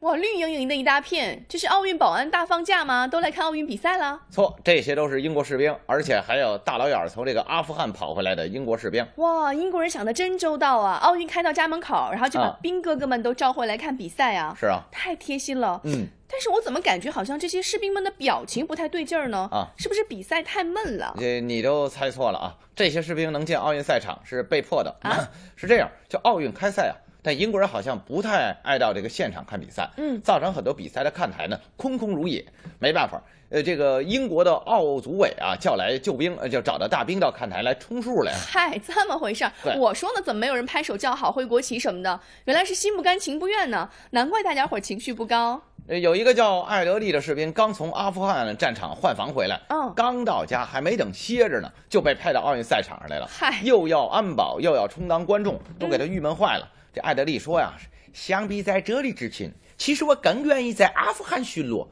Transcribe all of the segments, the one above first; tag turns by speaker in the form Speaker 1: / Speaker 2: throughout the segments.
Speaker 1: 哇，绿莹莹的一大片，这是奥运保安大放假吗？都来看奥运比赛了？
Speaker 2: 错，这些都是英国士兵，而且还有大老远从这个阿富汗跑回来的英国士兵。
Speaker 1: 哇，英国人想的真周到啊！奥运开到家门口，然后就把
Speaker 2: 啊
Speaker 1: 兵哥哥们都召回来看比赛啊，
Speaker 2: 是啊，
Speaker 1: 太贴心了。
Speaker 2: 嗯，
Speaker 1: 但是我怎么感觉好像这些士兵们的表情不太对劲儿呢？
Speaker 2: 啊
Speaker 1: 是不是比赛太闷了？
Speaker 2: 这你都猜错了啊！这些士兵能进奥运赛场是被迫的
Speaker 1: 啊，
Speaker 2: 是这样，就奥运开赛啊。但英国人好像不太爱到这个现场看比赛，
Speaker 1: 嗯
Speaker 2: 造成很多比赛的看台呢空空如也。没办法，呃，这个英国的奥组委啊叫来救兵，呃，就找到大兵到看台来充数来了。
Speaker 1: 嗨，这么回事儿。我说呢，怎么没有人拍手叫好、挥国旗什么的？原来是心不甘情不愿呢，难怪大家伙儿情绪不高。
Speaker 2: 呃有一个叫艾德利的士兵刚从阿富汗战场换防回来，
Speaker 1: 嗯
Speaker 2: 刚到家还没等歇着呢，就被派到奥运赛场上来了。
Speaker 1: 嗨
Speaker 2: 又要安保，又要充当观众，都给他郁闷坏了。这艾德利说呀，相比在这里执勤，其实我更愿意在阿富汗巡逻。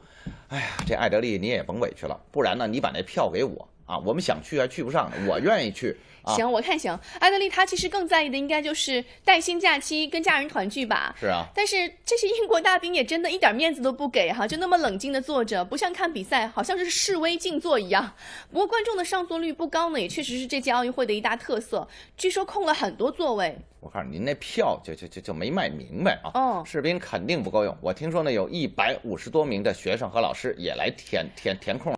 Speaker 2: 哎呀，这艾德利你也甭委屈了，不然呢，你把那票给我啊，我们想去还去不上呢，我愿意去啊。
Speaker 1: 行，我看行。艾德利他其实更在意的应该就是带薪假期跟家人团聚吧。
Speaker 2: 是啊，
Speaker 1: 但是这些英国大兵也真的一点面子都不给哈，就那么冷静的坐着，不像看比赛，好像是示威静坐一样。不过观众的上座率不高呢，也确实是这届奥运会的一大特色。据说空了很多座位。
Speaker 2: 我告诉，您那票就就就就没卖明白啊。
Speaker 1: 哦
Speaker 2: 士兵肯定不够用。我听说呢，有一百五十多名的学生和老师也来填填填空。